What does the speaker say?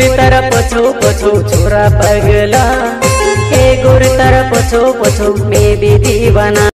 गोरी तारा पछो पछो छोरा पगला। हे गोरी तारा पछो पछो मैं भी दीवाना।